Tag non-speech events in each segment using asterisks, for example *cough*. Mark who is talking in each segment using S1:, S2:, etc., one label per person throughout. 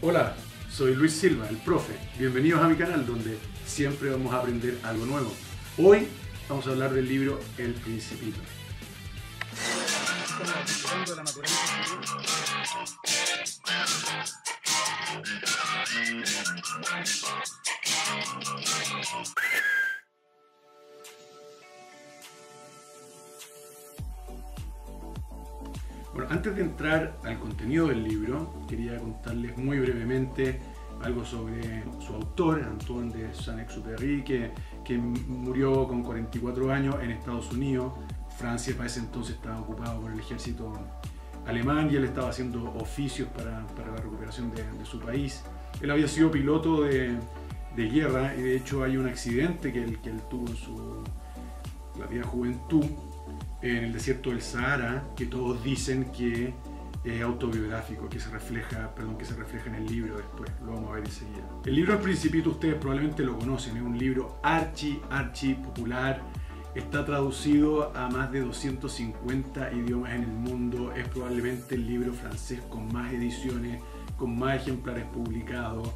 S1: Hola, soy Luis Silva, el profe. Bienvenidos a mi canal donde siempre vamos a aprender algo nuevo. Hoy vamos a hablar del libro El Principito. Bueno, antes de entrar al contenido del libro, quería contarles muy brevemente algo sobre su autor, Antoine de Saint-Exupéry, que, que murió con 44 años en Estados Unidos. Francia para ese entonces estaba ocupado por el ejército alemán y él estaba haciendo oficios para, para la recuperación de, de, su país. Él había sido piloto de, de, guerra y de hecho hay un accidente que él, que él tuvo en su relativa juventud en el desierto del Sahara, que todos dicen que es autobiográfico, que se refleja, perdón, que se refleja en el libro después, lo vamos a ver enseguida. El libro El Principito ustedes probablemente lo conocen, es un libro archi, archi popular, está traducido a más de 250 idiomas en el mundo, es probablemente el libro francés con más ediciones, con más ejemplares publicados,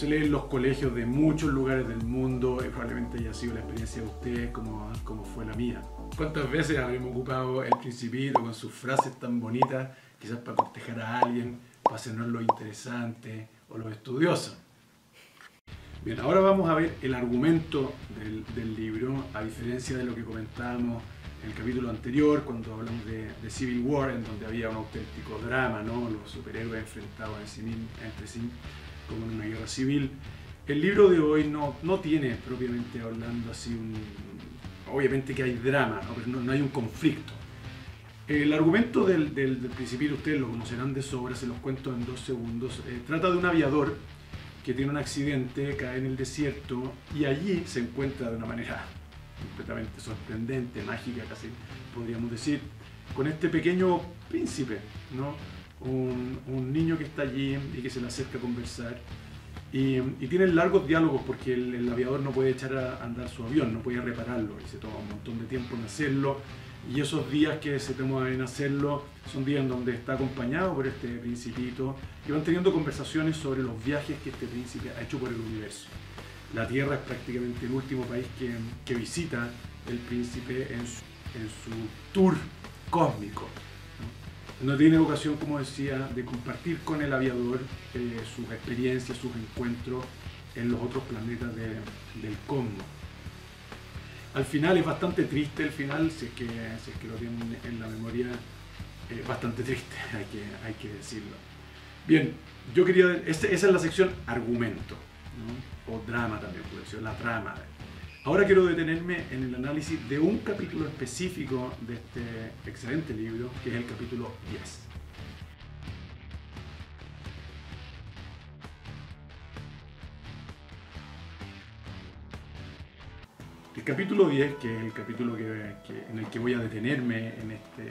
S1: se lee en los colegios de muchos lugares del mundo y probablemente haya sido la experiencia de ustedes como, como fue la mía. ¿Cuántas veces habremos ocupado el principito con sus frases tan bonitas, quizás para cortejar a alguien, para hacernos lo interesante o lo estudioso? Bien, ahora vamos a ver el argumento del, del, libro, a diferencia de lo que comentábamos en el capítulo anterior, cuando hablamos de, de Civil War, en donde había un auténtico drama, ¿no? los superhéroes enfrentados entre sí como en una guerra civil. El libro de hoy no, no tiene propiamente hablando así un... Obviamente que hay drama, ¿no? pero no, no hay un conflicto. El argumento del, del, del, ustedes lo conocerán de sobra, se los cuento en dos segundos. Eh, trata de un aviador que tiene un accidente, cae en el desierto y allí se encuentra de una manera completamente sorprendente, mágica casi, podríamos decir, con este pequeño príncipe, ¿no? Un, niño que está allí y que se le acerca a conversar. Y, y tienen largos diálogos porque el, el, aviador no puede echar a andar su avión, no puede repararlo y se toma un montón de tiempo en hacerlo. Y esos días que se toma en hacerlo son días en donde está acompañado por este principito y van teniendo conversaciones sobre los viajes que este príncipe ha hecho por el universo. La Tierra es prácticamente el último país que, que visita el príncipe en su, en su tour cósmico no tiene ocasión, como decía, de compartir con el aviador eh, sus experiencias, sus encuentros en los otros planetas de, del cosmos. Al final es bastante triste el final, si es que, es lo tienen en la memoria, eh, bastante triste, *laughs* hay que, decirlo. Bien, yo quería, esa es la sección argumento, o drama también puede la trama. Ahora quiero detenerme en el análisis de un capítulo específico de este excelente libro, que es el capítulo 10. El capítulo 10, que es el capítulo que, que, en el que voy a detenerme en este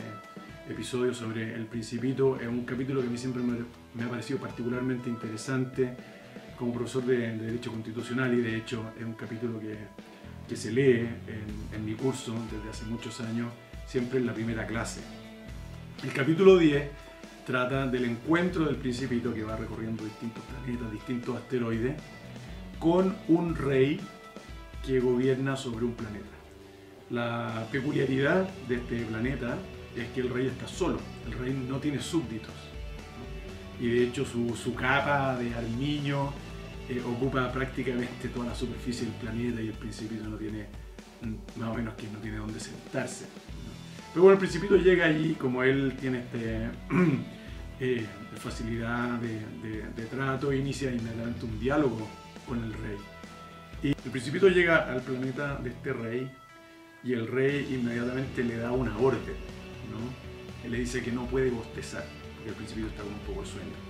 S1: episodio sobre el principito, es un capítulo que a mí siempre me, ha parecido particularmente interesante como profesor de, Derecho Constitucional y de hecho es un capítulo que, que se lee en, en, mi curso desde hace muchos años, siempre en la primera clase. El capítulo 10 trata del encuentro del principito que va recorriendo distintos planetas, distintos asteroides, con un rey que gobierna sobre un planeta. La peculiaridad de este planeta es que el rey está solo, el rey no tiene súbditos. Y de hecho su, su capa de armiño eh, ocupa prácticamente toda la superficie del planeta y el principito no tiene, más o menos que no tiene dónde sentarse. Pero bueno, el principito llega allí, como él tiene este, *clears throat* eh, facilidad de, de, de trato, inicia inmediatamente un diálogo con el rey. Y el principito llega al planeta de este rey y el rey inmediatamente le da una orden, ¿no? Él le dice que no puede bostezar, porque el principito está con un poco de sueño.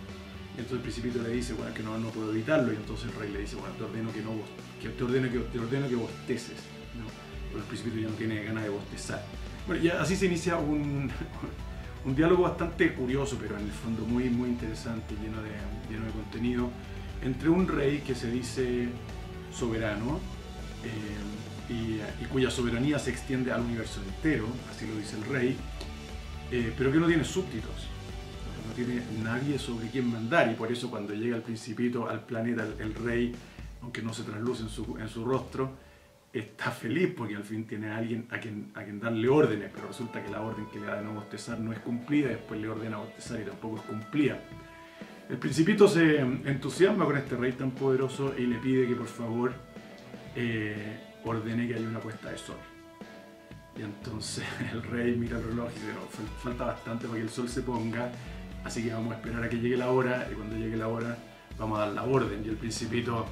S1: Entonces el principito le dice, bueno, que no, no puedo evitarlo, y entonces el rey le dice, bueno, te ordeno que no que te ordeno que, te ordeno que bosteces, ¿no? Pero el principito ya no tiene ganas de bostezar. Bueno, y así se inicia un, *laughs* un diálogo bastante curioso, pero en el fondo muy, muy interesante, lleno de, lleno de contenido, entre un rey que se dice soberano eh, y, y, cuya soberanía se extiende al universo entero, así lo dice el rey, eh, pero que no tiene súbditos, no tiene nadie sobre quien mandar y por eso cuando llega el principito al planeta, el, rey, aunque no se trasluce en su, en su rostro, está feliz porque al fin tiene a alguien a quien, a quien darle órdenes, pero resulta que la orden que le da de no bostezar no es cumplida, después le ordena bostezar y tampoco es cumplida. El principito se entusiasma con este rey tan poderoso y le pide que por favor eh, ordene que haya una puesta de sol. Y entonces *laughs* el rey mira el reloj y dice, no, falta bastante para que el sol se ponga, así que vamos a esperar a que llegue la hora y cuando llegue la hora vamos a dar la orden. Y el principito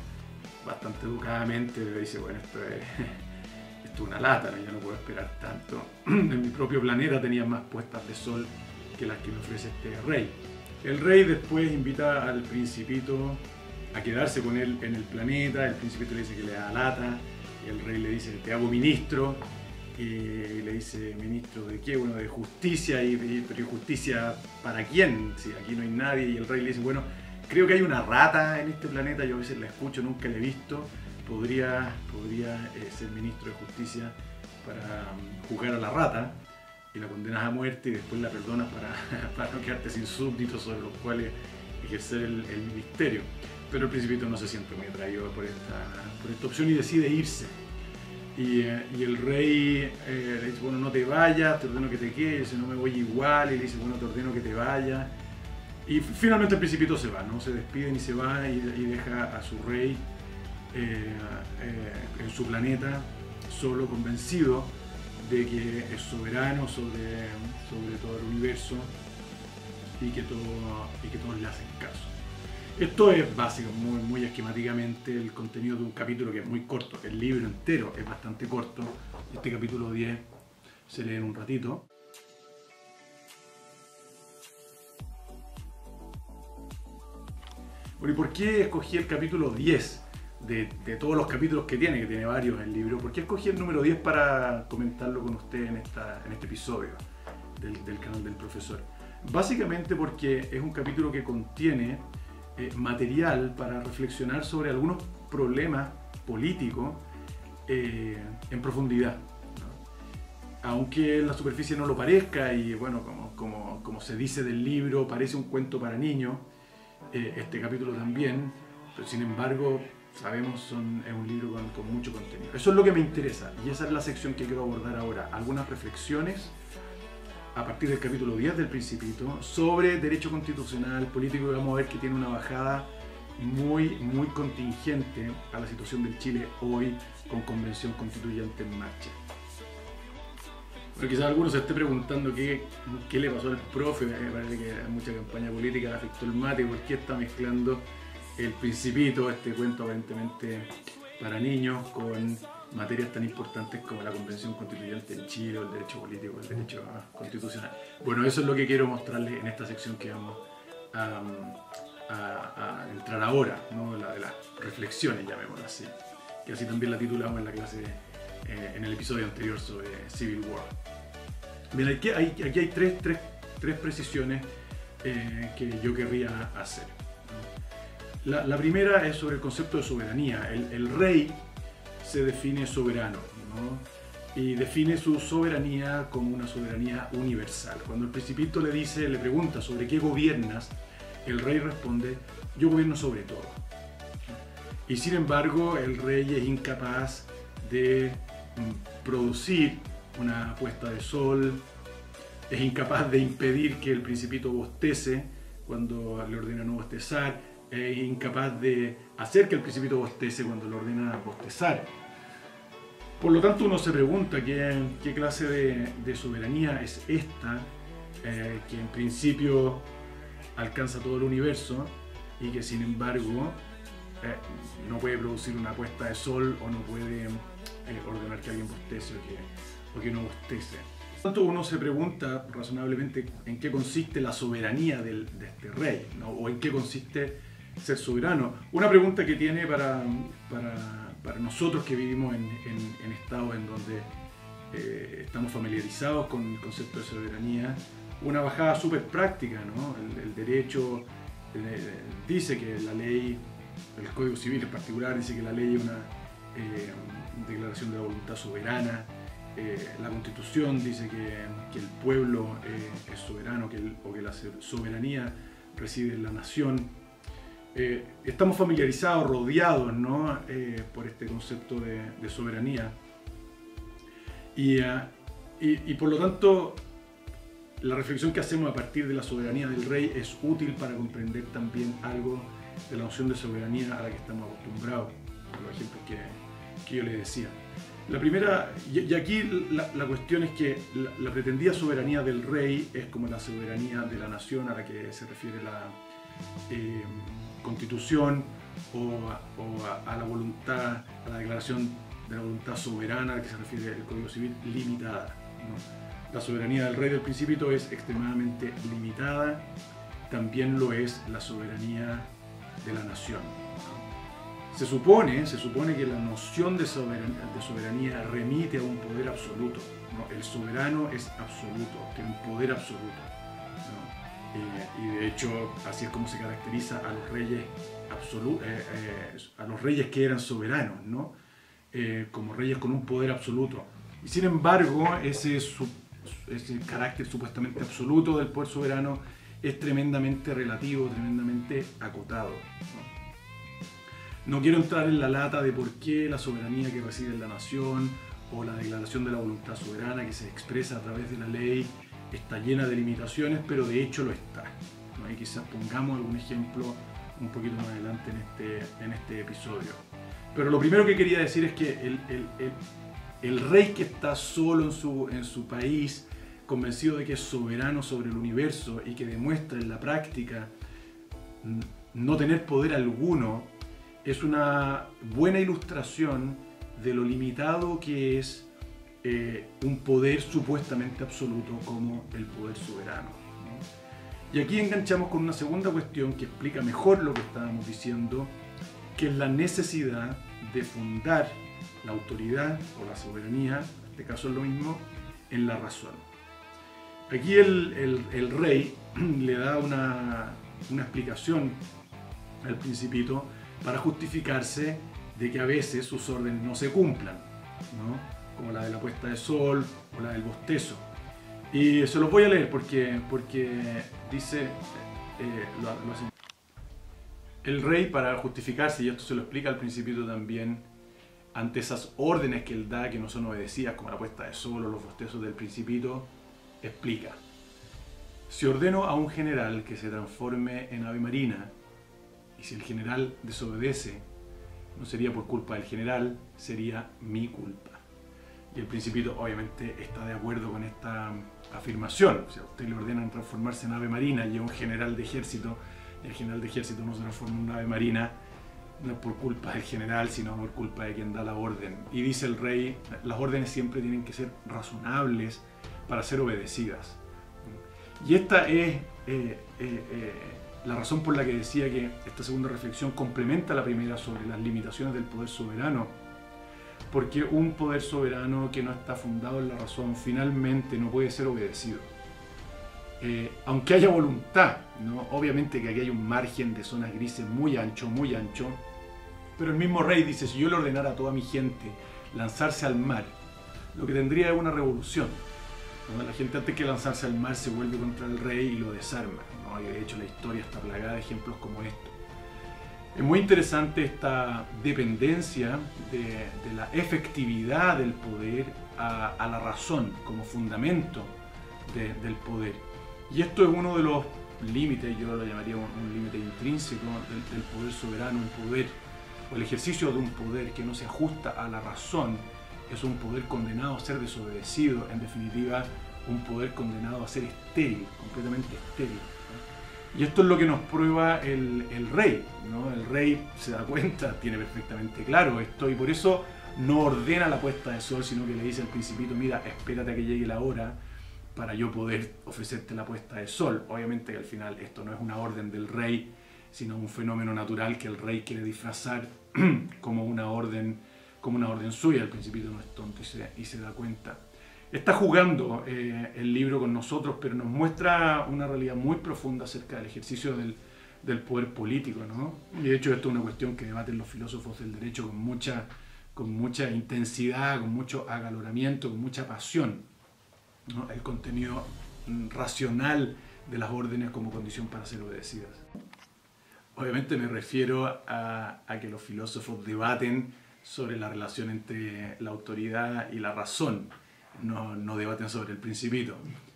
S1: bastante educadamente le dice, bueno, esto es, *laughs* esto es una lata, yo no puedo esperar tanto. *clears throat* En mi propio planeta tenía más puestas de sol que las que me ofrece este rey. El rey después invita al principito a quedarse con él en el planeta, el principito le dice que le da lata, el rey le dice te hago ministro, y le dice ministro de qué, bueno, de justicia, y, pero justicia para quién? Si aquí no hay nadie, y el rey le dice, bueno, creo que hay una rata en este planeta, yo a veces la escucho, nunca la he visto, podría, podría eh, ser ministro de justicia para um, juzgar a la rata, y la condenas a muerte y después la perdonas para, *laughs* para no quedarte sin súbditos sobre los cuales ejercer el, ministerio. Pero el principito no se siente muy atraído por esta, por esta opción y decide irse. Y, eh, y el rey eh, le dice, bueno, no te vayas, te ordeno que te quedes, no me voy igual, y le dice, bueno, te ordeno que te vayas. Y finalmente el principito se va, ¿no? Se despide y se va y, deja a su rey eh, en su planeta, solo, convencido de que es soberano sobre, sobre todo el universo y que, todo, y que todos le hacen caso. Esto es básico, muy, muy esquemáticamente el contenido de un capítulo que es muy corto, el libro entero es bastante corto, este capítulo 10 se lee en un ratito. Bueno, ¿y por qué escogí el capítulo 10? de, todos los capítulos que tiene, que tiene varios en el libro, ¿por qué escogí el número 10 para comentarlo con usted en, esta, en este episodio del, canal del profesor? Básicamente porque es un capítulo que contiene eh, material para reflexionar sobre algunos problemas políticos eh, en profundidad. Aunque en la superficie no lo parezca y bueno, como, como, como, se dice del libro, parece un cuento para niños, eh, este capítulo también, pero sin embargo sabemos, son, es un libro con, mucho contenido. Eso es lo que me interesa y esa es la sección que quiero abordar ahora. Algunas reflexiones a partir del capítulo 10 del Principito sobre derecho constitucional, político, y vamos a ver que tiene una bajada muy, muy contingente a la situación del Chile hoy con convención constituyente en marcha. Pero quizás algunos se esté preguntando qué, qué le pasó al profe, me parece que hay mucha campaña política afectó el mate, ¿por qué está mezclando el Principito, este cuento aparentemente para niños, con materias tan importantes como la Convención Constituyente en Chile, el derecho político, el derecho constitucional. Bueno, eso es lo que quiero mostrarles en esta sección que vamos a, entrar ahora, ¿no? la de las reflexiones, llamémoslo así, que así también la titulamos en la clase, eh, en el episodio anterior sobre Civil War. Bien, aquí hay, aquí hay tres, tres, tres precisiones eh, que yo querría hacer. La, primera es sobre el concepto de soberanía. El, rey se define soberano y define su soberanía como una soberanía universal. Cuando el principito le dice, le pregunta sobre qué gobiernas, el rey responde, yo gobierno sobre todo. Y sin embargo, el rey es incapaz de mm, producir una puesta de sol, es incapaz de impedir que el principito bostece cuando le ordena no bostezar, incapaz de hacer que el principito bostece cuando le ordena bostezar. Por lo tanto, uno se pregunta qué, qué clase de, soberanía es esta, eh, que en principio alcanza todo el universo y que sin embargo eh, no puede producir una puesta de sol o no puede eh, ordenar que alguien bostece o que, no bostece. Por lo tanto, uno se pregunta razonablemente en qué consiste la soberanía de este rey, o en qué consiste ser soberano. Una pregunta que tiene para, para, nosotros que vivimos en, en, estados en donde eh, estamos familiarizados con el concepto de soberanía, una bajada súper práctica, ¿no? El, derecho eh, dice que la ley, el Código Civil en particular, dice que la ley es una eh, declaración de la voluntad soberana, la Constitución dice que, que el pueblo es soberano que o que la soberanía reside en la nación. Eh, estamos familiarizados, rodeados ¿no? Eh, por este concepto de, soberanía. Y, y, por lo tanto, la reflexión que hacemos a partir de la soberanía del rey es útil para comprender también algo de la noción de soberanía a la que estamos acostumbrados, por los ejemplos que, que yo le decía. La primera, y aquí la, cuestión es que la, pretendida soberanía del rey es como la soberanía de la nación a la que se refiere la eh, constitución o, a, la voluntad, a la declaración de la voluntad soberana a la que se refiere el Código Civil limitada. La soberanía del rey del principito es extremadamente limitada, también lo es la soberanía de la nación. Se supone, se supone que la noción de soberanía, remite a un poder absoluto. El soberano es absoluto, tiene un poder absoluto. Eh, y de hecho, así es como se caracteriza a los reyes absolutos, eh, eh, a los reyes que eran soberanos, ¿no? como reyes con un poder absoluto. Y sin embargo, ese, carácter supuestamente absoluto del poder soberano es tremendamente relativo, tremendamente acotado. No quiero entrar en la lata de por qué la soberanía que reside en la nación o la declaración de la voluntad soberana que se expresa a través de la ley está llena de limitaciones, pero de hecho lo está. ¿no? Y quizás pongamos algún ejemplo un poquito más adelante en este, en este episodio. Pero lo primero que quería decir es que el, el, el, rey que está solo en su, en su país, convencido de que es soberano sobre el universo y que demuestra en la práctica no tener poder alguno, es una buena ilustración de lo limitado que es eh, un poder supuestamente absoluto como el poder soberano. Y aquí enganchamos con una segunda cuestión que explica mejor lo que estábamos diciendo, que es la necesidad de fundar la autoridad o la soberanía, en este caso es lo mismo, en la razón. Aquí el, rey *clears throat* le da una, una explicación al principito para justificarse de que a veces sus órdenes no se cumplan, ¿no? Como la de la puesta de sol o la del bostezo. Y se los voy a leer porque, porque dice, eh, el rey para justificarse, y esto se lo explica al principito también, ante esas órdenes que él da que no son obedecidas, como la puesta de sol o los bostezos del principito, explica. Si ordeno a un general que se transforme en ave marina, y si el general desobedece, no sería por culpa del general, sería mi culpa. El principito obviamente está de acuerdo con esta afirmación. O sea, usted le ordenan transformarse en ave marina y un general de ejército, el general de ejército no se transforma en ave marina, no es por culpa del general, sino por culpa de quien da la orden. Y dice el rey, las órdenes siempre tienen que ser razonables para ser obedecidas. Y esta es eh, eh, eh, la razón por la que decía que esta segunda reflexión complementa la primera sobre las limitaciones del poder soberano, porque un poder soberano que no está fundado en la razón finalmente no puede ser obedecido. Eh, aunque haya voluntad, ¿no? obviamente que aquí hay un margen de zonas grises muy ancho, muy ancho, pero el mismo rey dice, si yo le ordenara a toda mi gente lanzarse al mar, lo que tendría es una revolución. La gente antes que lanzarse al mar se vuelve contra el rey y lo desarma. Y de hecho la historia está plagada de ejemplos como esto. Es muy interesante esta dependencia de, la efectividad del poder a, la razón como fundamento del poder. Y esto es uno de los límites, yo lo llamaría un, límite intrínseco del, del, poder soberano, un poder, o el ejercicio de un poder que no se ajusta a la razón, es un poder condenado a ser desobedecido, en definitiva, un poder condenado a ser estéril, completamente estéril. Y esto es lo que nos prueba el, rey. ¿no? El rey se da cuenta, tiene perfectamente claro esto y por eso no ordena la puesta de sol, sino que le dice al principito, mira, espérate a que llegue la hora para yo poder ofrecerte la puesta de sol. Obviamente que al final esto no es una orden del rey, sino un fenómeno natural que el rey quiere disfrazar *clears throat* como una orden, como una orden suya. El principito no es tonto y se, y se da cuenta está jugando eh, el libro con nosotros, pero nos muestra una realidad muy profunda acerca del ejercicio del, poder político. ¿no? Y de hecho esto es una cuestión que debaten los filósofos del derecho con mucha, con mucha intensidad, con mucho acaloramiento, con mucha pasión. El contenido racional de las órdenes como condición para ser obedecidas. Obviamente me refiero a, que los filósofos debaten sobre la relación entre la autoridad y la razón, no, no debaten sobre el principito,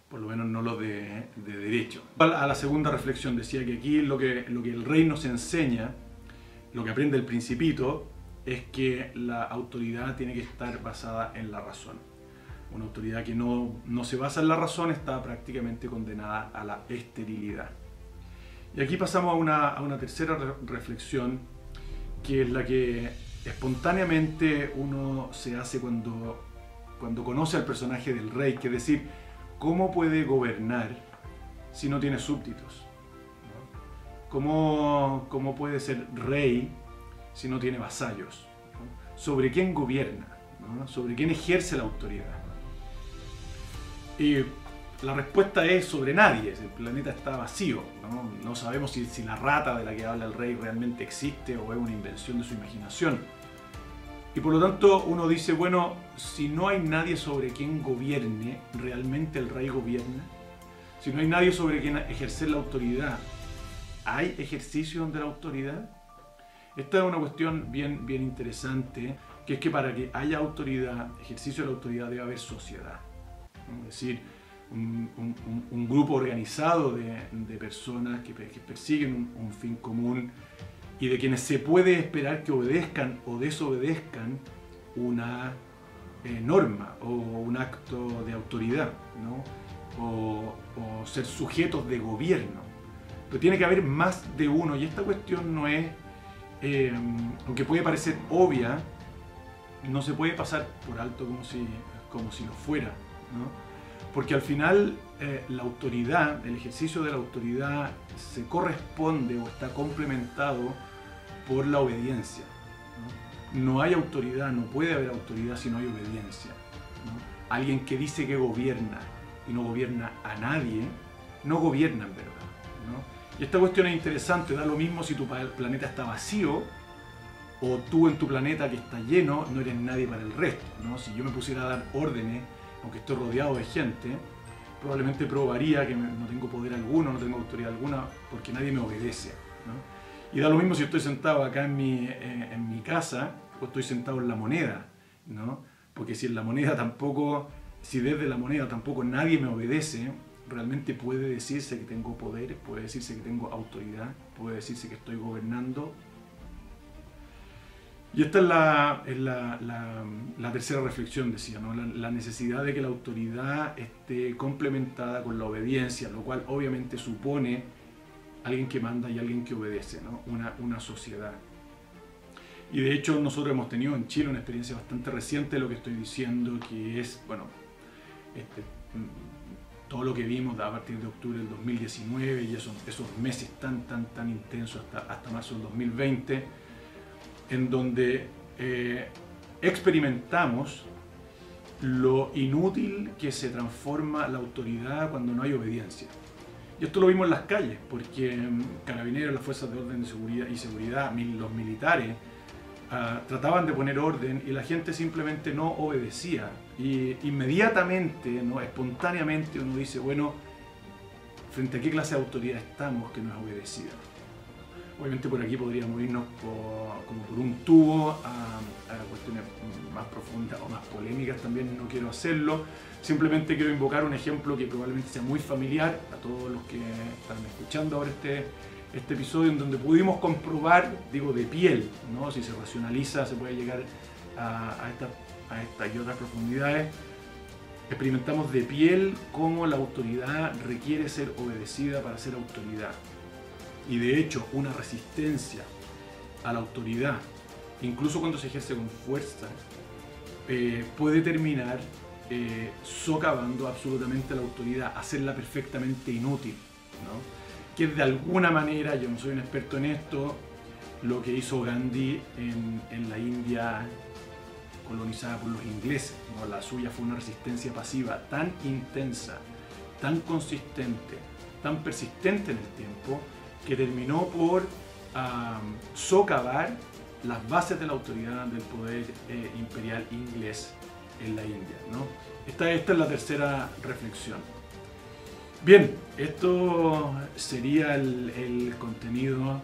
S1: por lo menos no los de, de, derecho. A la segunda reflexión decía que aquí lo que, lo que el rey nos enseña, lo que aprende el principito, es que la autoridad tiene que estar basada en la razón. Una autoridad que no, no se basa en la razón está prácticamente condenada a la esterilidad. Y aquí pasamos a una, a una tercera reflexión, que es la que espontáneamente uno se hace cuando, cuando conoce al personaje del rey, que es decir, ¿cómo puede gobernar si no tiene súbditos? ¿Cómo, cómo puede ser rey si no tiene vasallos? ¿Sobre quién gobierna? ¿Sobre quién ejerce la autoridad? Y la respuesta es sobre nadie, el planeta está vacío, no, sabemos si, si, la rata de la que habla el rey realmente existe o es una invención de su imaginación. Y por lo tanto uno dice, bueno, si no hay nadie sobre quien gobierne, ¿realmente el rey gobierna? Si no hay nadie sobre quien ejercer la autoridad, ¿hay ejercicio de la autoridad? Esta es una cuestión bien, bien interesante, que es que para que haya autoridad, ejercicio de la autoridad, debe haber sociedad. Es decir, un, grupo organizado de, personas que, persiguen un, fin común y de quienes se puede esperar que obedezcan o desobedezcan una eh, norma o un acto de autoridad, o, ser sujetos de gobierno. Pero tiene que haber más de uno y esta cuestión no es, eh, aunque puede parecer obvia, no se puede pasar por alto como si, como si lo fuera. Porque al final eh, la autoridad, el ejercicio de la autoridad se corresponde o está complementado por la obediencia. No, hay autoridad, no puede haber autoridad si no hay obediencia. Alguien que dice que gobierna y no gobierna a nadie, no gobierna en verdad. Y esta cuestión es interesante, da lo mismo si tu planeta está vacío o tú en tu planeta que está lleno no eres nadie para el resto. Si yo me pusiera a dar órdenes aunque estoy rodeado de gente, probablemente probaría que no tengo poder alguno, no tengo autoridad alguna, porque nadie me obedece. Y da lo mismo si estoy sentado acá en mi, eh, en mi casa o estoy sentado en la moneda, ¿no? porque si en la moneda tampoco, si desde la moneda tampoco nadie me obedece, realmente puede decirse que tengo poder, puede decirse que tengo autoridad, puede decirse que estoy gobernando y esta es la, tercera reflexión, decía, ¿no? la, necesidad de que la autoridad esté complementada con la obediencia, lo cual obviamente supone alguien que manda y alguien que obedece, ¿no? una, una sociedad. Y de hecho nosotros hemos tenido en Chile una experiencia bastante reciente de lo que estoy diciendo, que es, bueno, este, todo lo que vimos a partir de octubre del 2019 y esos, meses tan, tan, tan intensos hasta, hasta marzo del 2020 en donde eh, experimentamos lo inútil que se transforma la autoridad cuando no hay obediencia. Y esto lo vimos en las calles, porque mm, carabineros, las fuerzas de orden de seguridad y seguridad, los militares, ah, trataban de poner orden y la gente simplemente no obedecía. Y inmediatamente, ¿no? espontáneamente uno dice, bueno, ¿frente a qué clase de autoridad estamos que no es obedecida? Obviamente por aquí podríamos irnos como por un tubo a, cuestiones más profundas o más polémicas también, no quiero hacerlo. Simplemente quiero invocar un ejemplo que probablemente sea muy familiar a todos los que están escuchando ahora este, este episodio, en donde pudimos comprobar, digo de piel, ¿no? si se racionaliza se puede llegar a, a, a estas y otras profundidades. Experimentamos de piel cómo la autoridad requiere ser obedecida para ser autoridad y de hecho una resistencia a la autoridad, incluso cuando se ejerce con fuerza, eh, puede terminar eh, socavando absolutamente la autoridad, hacerla perfectamente inútil. Que de alguna manera, yo no soy un experto en esto, lo que hizo Gandhi en, la India colonizada por los ingleses. La suya fue una resistencia pasiva tan intensa, tan consistente, tan persistente en el tiempo, que terminó por socavar las bases de la autoridad del poder eh, imperial inglés en la India. ¿no? Esta, esta es la tercera reflexión. Bien, esto sería el, contenido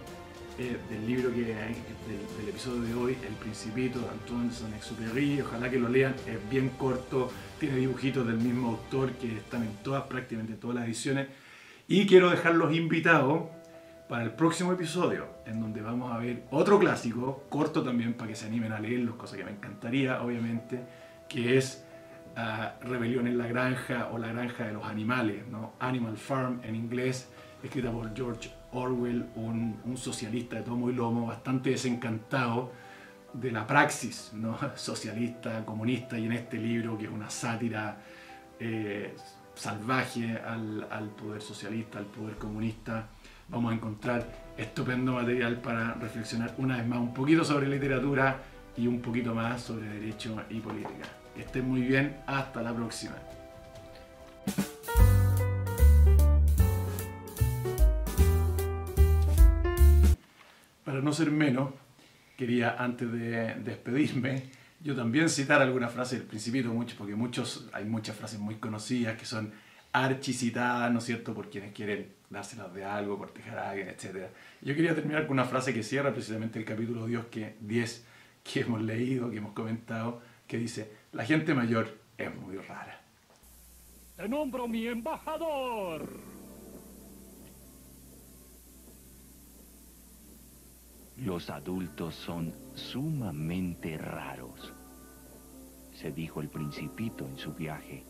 S1: eh, del libro que hay, del, episodio de hoy, El Principito de Antoine Saint-Exupéry. Ojalá que lo lean, es bien corto, tiene dibujitos del mismo autor que están en todas, prácticamente todas las ediciones. Y quiero dejarlos invitados para el próximo episodio, en donde vamos a ver otro clásico, corto también, para que se animen a leerlo, cosa que me encantaría, obviamente, que es Rebelión en la Granja o La Granja de los Animales, ¿no? Animal Farm en inglés, escrita por George Orwell, un, socialista de tomo y lomo, bastante desencantado de la praxis ¿no? *laughs* socialista, comunista, y en este libro, que es una sátira eh, salvaje al, al poder socialista, al poder comunista, vamos a encontrar estupendo material para reflexionar una vez más un poquito sobre literatura y un poquito más sobre derecho y política. Que estén muy bien, hasta la próxima. Para no ser menos, quería antes de despedirme, yo también citar alguna frase del Principito, porque muchos, hay muchas frases muy conocidas que son archicitadas, ¿no es cierto?, por quienes quieren dárselas de algo, cortejar a alguien, etc. Yo quería terminar con una frase que cierra precisamente el capítulo Dios que 10 que hemos leído, que hemos comentado, que dice, la gente mayor es muy rara.
S2: Te nombro mi embajador.
S3: Los adultos son sumamente raros, se dijo el principito en su viaje.